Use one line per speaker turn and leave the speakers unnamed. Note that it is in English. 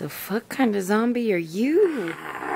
The fuck kind of zombie are you? Ah.